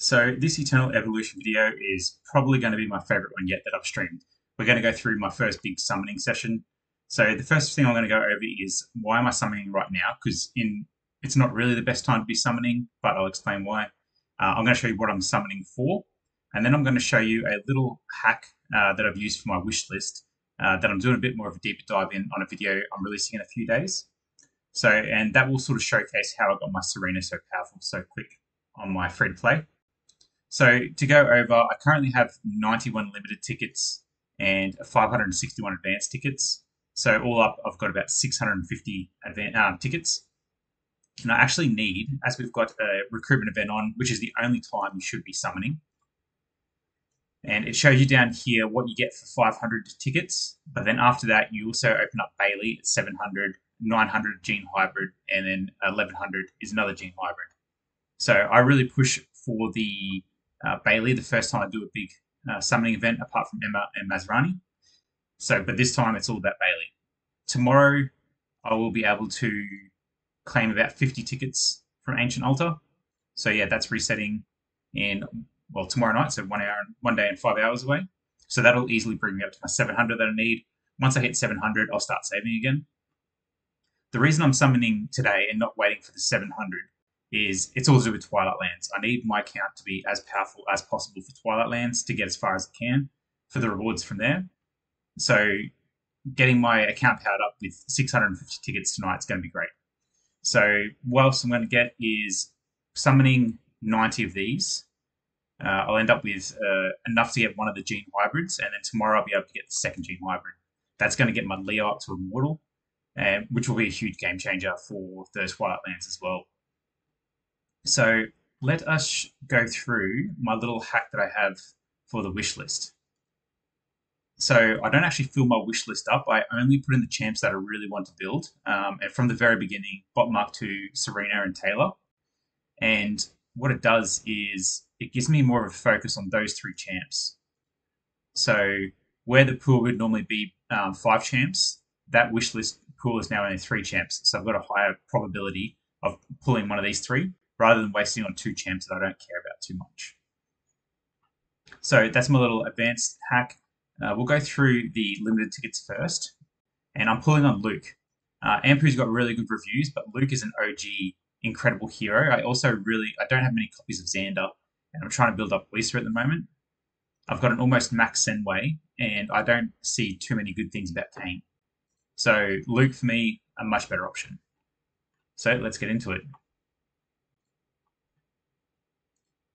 So this Eternal Evolution video is probably going to be my favorite one yet that I've streamed. We're going to go through my first big summoning session. So the first thing I'm going to go over is why am I summoning right now? Because in it's not really the best time to be summoning, but I'll explain why. Uh, I'm going to show you what I'm summoning for, and then I'm going to show you a little hack uh, that I've used for my wish list uh, that I'm doing a bit more of a deeper dive in on a video I'm releasing in a few days. So, and that will sort of showcase how I got my Serena so powerful so quick on my free to play. So to go over, I currently have 91 limited tickets and 561 advanced tickets. So all up, I've got about 650 advan- um, tickets. And I actually need, as we've got a recruitment event on, which is the only time you should be summoning. And it shows you down here what you get for 500 tickets. But then after that, you also open up Bailey at 700, 900 Gene Hybrid, and then 1100 is another Gene Hybrid. So I really push for the uh, Bailey the first time I do a big uh, summoning event, apart from Emma and Masrani. So, but this time it's all about Bailey. Tomorrow, I will be able to claim about 50 tickets from Ancient Altar. So yeah, that's resetting in well tomorrow night, so one hour, one day and five hours away. So that'll easily bring me up to my 700 that I need. Once I hit 700, I'll start saving again. The reason I'm summoning today and not waiting for the 700 is it's all to do with Twilight Lands. I need my account to be as powerful as possible for Twilight Lands to get as far as I can for the rewards from there. So getting my account powered up with 650 tickets tonight is going to be great. So what else I'm going to get is summoning 90 of these. Uh, I'll end up with uh, enough to get one of the gene hybrids, and then tomorrow I'll be able to get the second gene hybrid. That's going to get my Leo up to Immortal, uh, which will be a huge game changer for the Twilight Lands as well. So let us go through my little hack that I have for the wish list. So I don't actually fill my wish list up. I only put in the champs that I really want to build. Um, and from the very beginning, Bot Mark to Serena, and Taylor. And what it does is it gives me more of a focus on those three champs. So where the pool would normally be um, five champs, that wish list pool is now only three champs. So I've got a higher probability of pulling one of these three rather than wasting on two champs that I don't care about too much. So that's my little advanced hack. Uh, we'll go through the limited tickets first, and I'm pulling on Luke. Uh, Ampu's got really good reviews, but Luke is an OG incredible hero. I also really I don't have many copies of Xander, and I'm trying to build up Lisa at the moment. I've got an almost max Senway, and I don't see too many good things about Kane. So Luke for me a much better option. So let's get into it.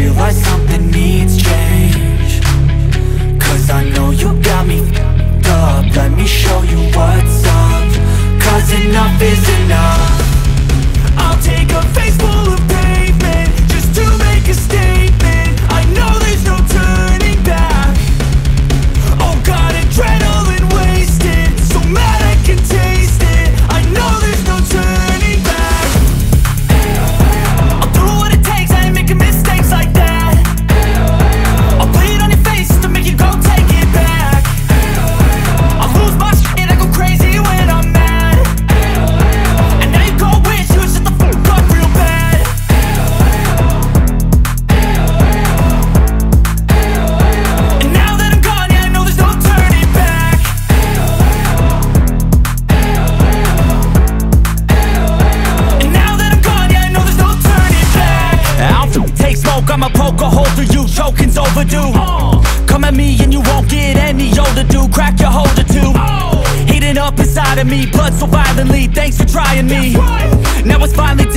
Открылась It's finally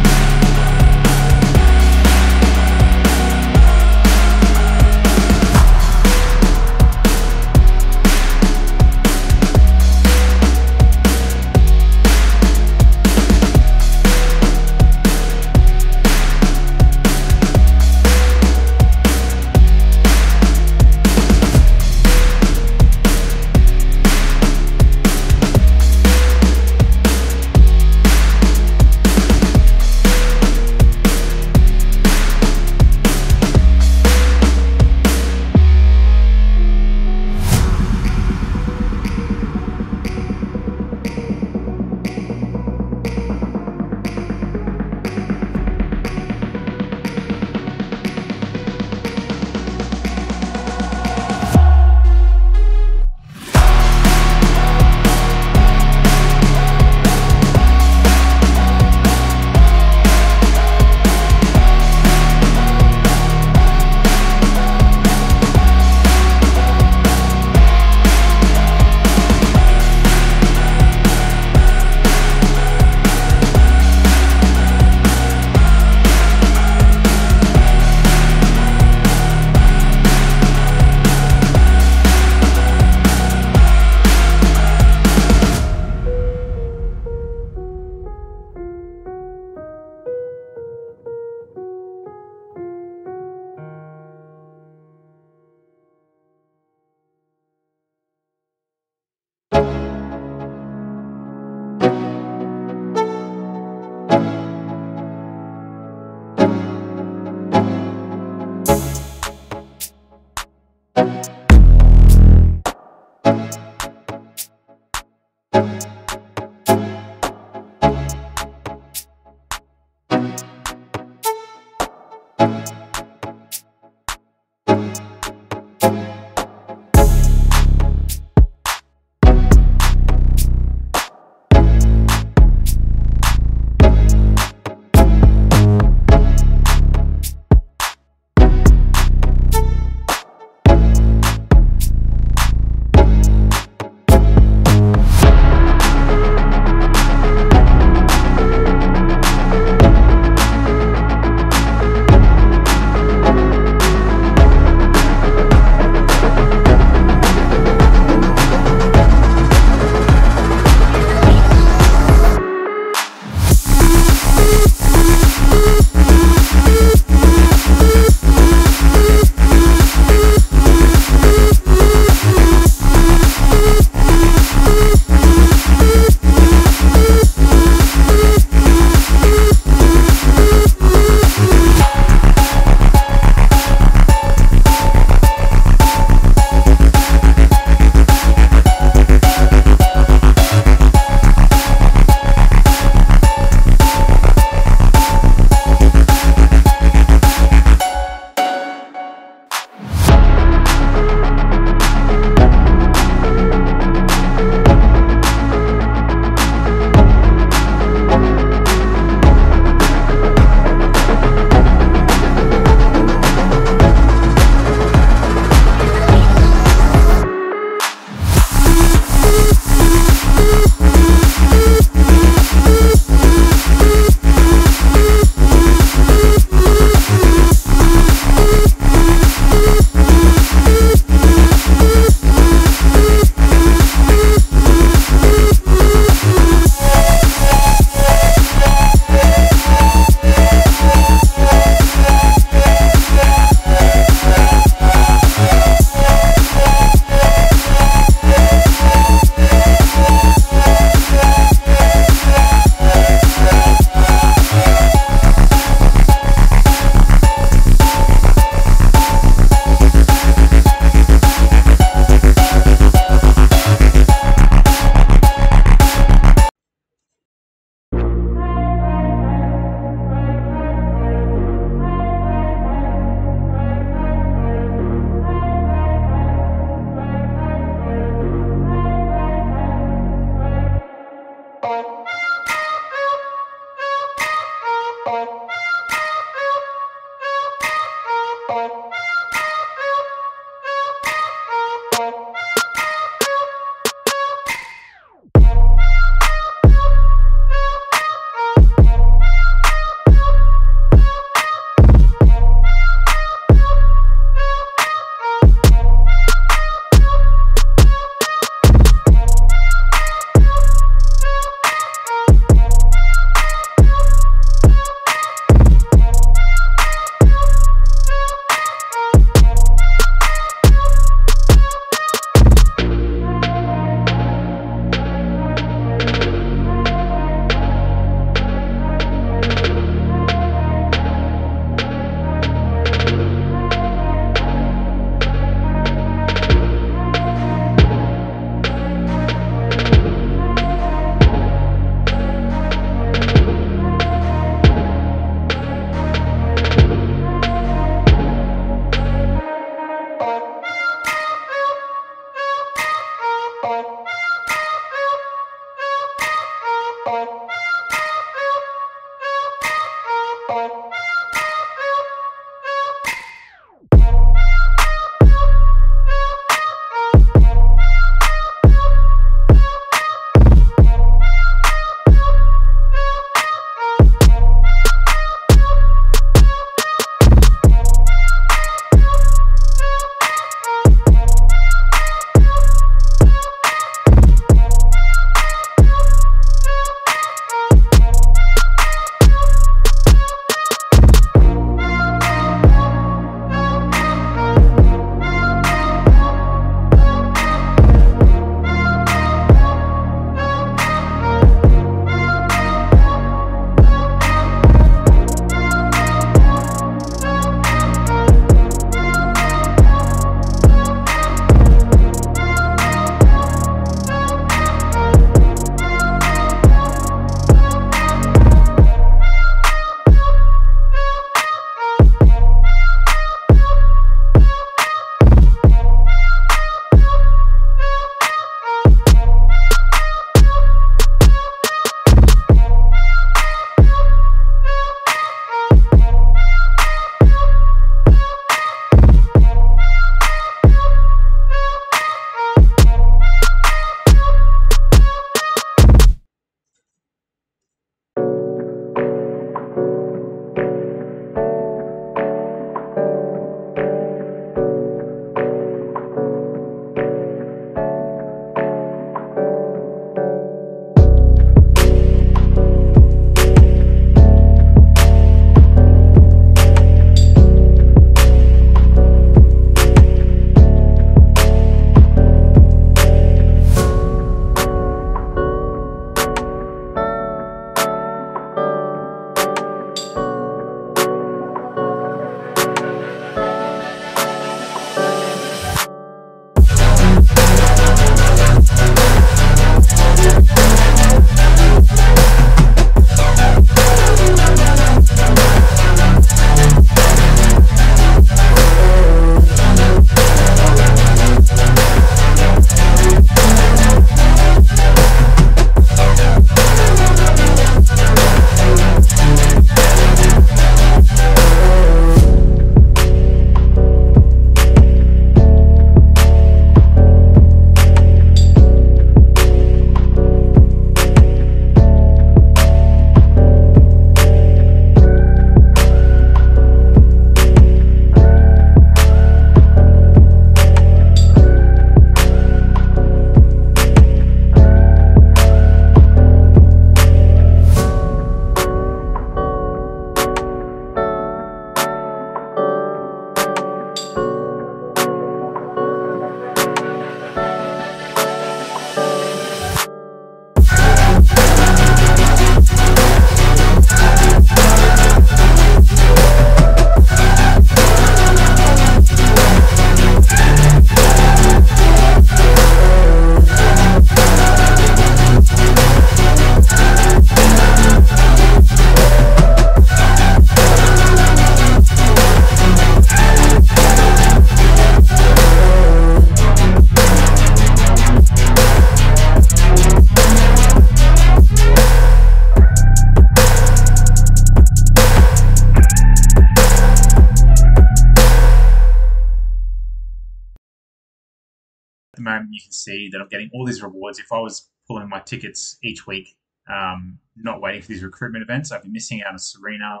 moment, you can see that I'm getting all these rewards. If I was pulling my tickets each week, um, not waiting for these recruitment events, I'd be missing out on Serena,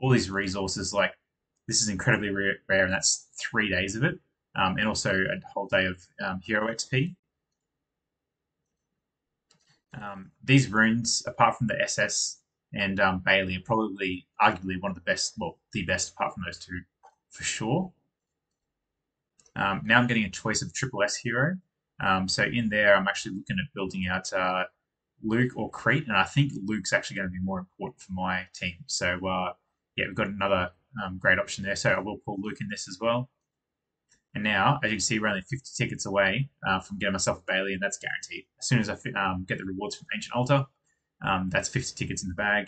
all these resources. Like this is incredibly rare, rare and that's three days of it, um, and also a whole day of um, hero XP. Um, these runes, apart from the SS and um, Bailey, are probably arguably one of the best, well, the best apart from those two, for sure. Um, now I'm getting a choice of triple S hero. Um, so in there, I'm actually looking at building out uh, Luke or Crete, and I think Luke's actually going to be more important for my team. So uh, yeah, we've got another um, great option there. So I will pull Luke in this as well. And now, as you can see, we're only 50 tickets away uh, from getting myself a Bailey, and that's guaranteed. As soon as I um, get the rewards from Ancient Altar, um, that's 50 tickets in the bag.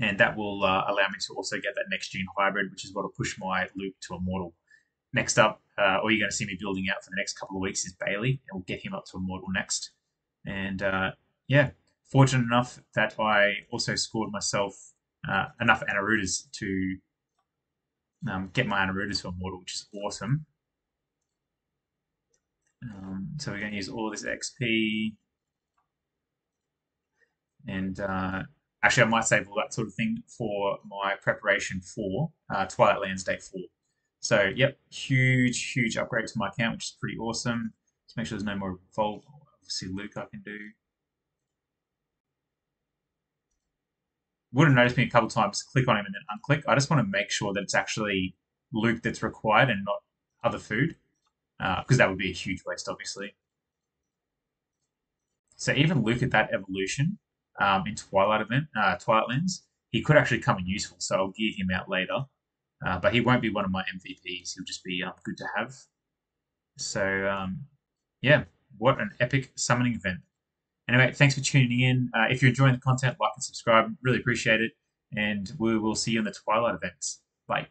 And that will uh, allow me to also get that next gene hybrid, which is what will push my Luke to Immortal. Next up, uh, all you're going to see me building out for the next couple of weeks is Bailey, and we'll get him up to Immortal next. And uh, yeah, fortunate enough that I also scored myself uh, enough Anarutas to um, get my Anarutas to Immortal, which is awesome. Um, so we're going to use all this XP. And uh, actually, I might save all that sort of thing for my preparation for uh, Twilight Lands Day 4. So, yep, huge, huge upgrade to my account, which is pretty awesome. Let's make sure there's no more Vault. Obviously, Luke I can do. would have noticed me a couple times click on him and then unclick. I just want to make sure that it's actually Luke that's required and not other food, because uh, that would be a huge waste, obviously. So even Luke at that evolution um, in Twilight event, uh, Twilight Lands, he could actually come in useful. So I'll gear him out later, uh, but he won't be one of my MVPs. He'll just be um, good to have. So um, yeah, what an epic summoning event! Anyway, thanks for tuning in. Uh, if you're enjoying the content, like and subscribe. Really appreciate it. And we will see you in the Twilight events. Bye.